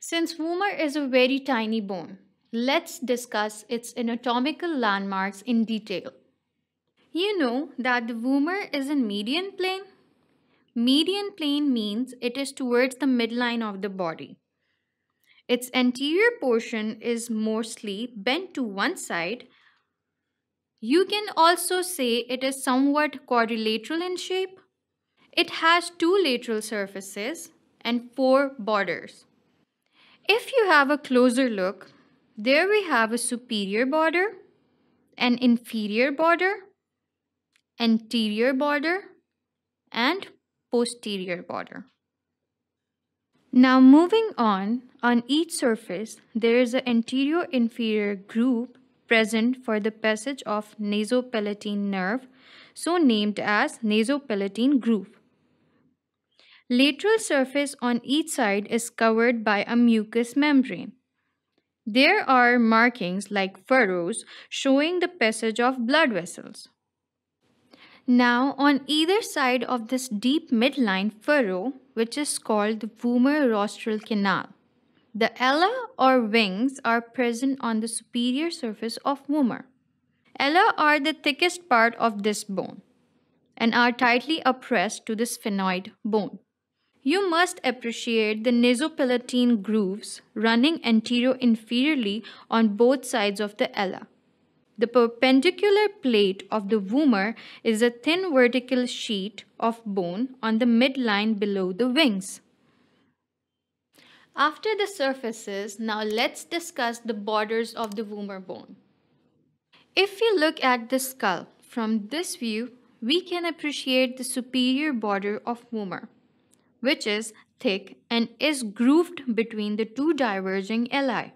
Since vomer is a very tiny bone, let's discuss its anatomical landmarks in detail. You know that the vomer is in median plane? Median plane means it is towards the midline of the body. Its anterior portion is mostly bent to one side. You can also say it is somewhat quadrilateral in shape. It has two lateral surfaces and four borders. If you have a closer look, there we have a superior border, an inferior border, anterior border, and posterior border. Now moving on, on each surface, there is an anterior-inferior groove present for the passage of nasopalatine nerve, so named as nasopalatine groove. Lateral surface on each side is covered by a mucous membrane. There are markings like furrows showing the passage of blood vessels. Now, on either side of this deep midline furrow, which is called the vomer rostral canal, the ala or wings are present on the superior surface of vomer. Ala are the thickest part of this bone and are tightly oppressed to the sphenoid bone. You must appreciate the nasopalatine grooves running anterior-inferiorly on both sides of the ala. The perpendicular plate of the vomer is a thin vertical sheet of bone on the midline below the wings. After the surfaces, now let's discuss the borders of the vomer bone. If we look at the skull from this view, we can appreciate the superior border of vomer, which is thick and is grooved between the two diverging alae.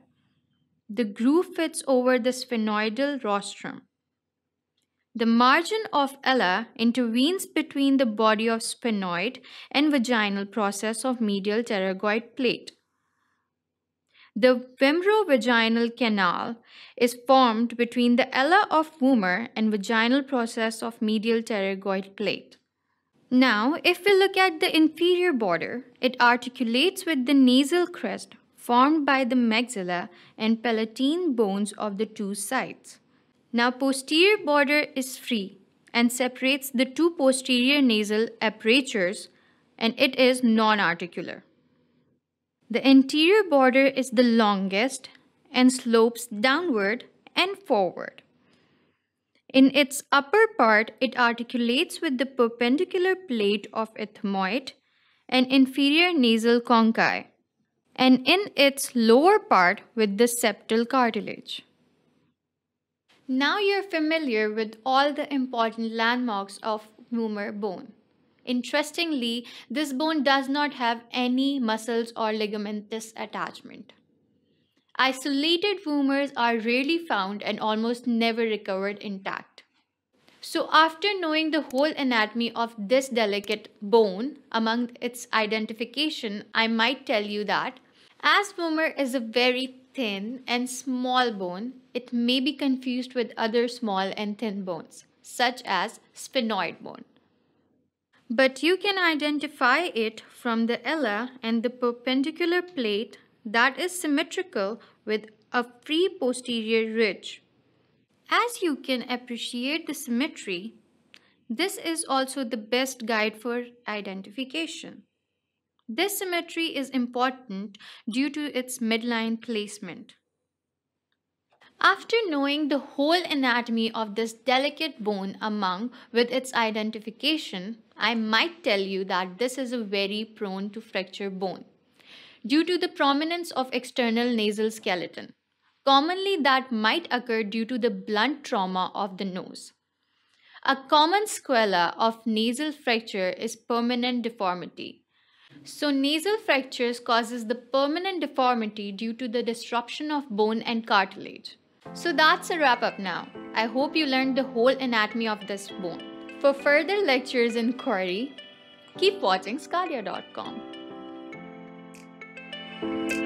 The groove fits over the sphenoidal rostrum. The margin of ala intervenes between the body of sphenoid and vaginal process of medial pterygoid plate. The vomerovaginal canal is formed between the ala of vomer and vaginal process of medial pterygoid plate. Now, if we look at the inferior border, it articulates with the nasal crest formed by the maxilla and palatine bones of the two sides. Now posterior border is free and separates the two posterior nasal apertures and it is non-articular. The anterior border is the longest and slopes downward and forward. In its upper part, it articulates with the perpendicular plate of ethmoid and inferior nasal conchae and in its lower part with the septal cartilage. Now you're familiar with all the important landmarks of vomer bone. Interestingly, this bone does not have any muscles or ligamentous attachment. Isolated vomers are rarely found and almost never recovered intact. So after knowing the whole anatomy of this delicate bone among its identification, I might tell you that as vomer is a very thin and small bone, it may be confused with other small and thin bones, such as sphenoid bone. But you can identify it from the ala and the perpendicular plate that is symmetrical with a free posterior ridge. As you can appreciate the symmetry, this is also the best guide for identification. This symmetry is important due to its midline placement. After knowing the whole anatomy of this delicate bone among with its identification, I might tell you that this is a very prone to fracture bone due to the prominence of external nasal skeleton. Commonly that might occur due to the blunt trauma of the nose. A common sequela of nasal fracture is permanent deformity. So nasal fractures causes the permanent deformity due to the disruption of bone and cartilage. So that's a wrap up now. I hope you learned the whole anatomy of this bone. For further lectures and query, keep watching sqadia.com. Thank you.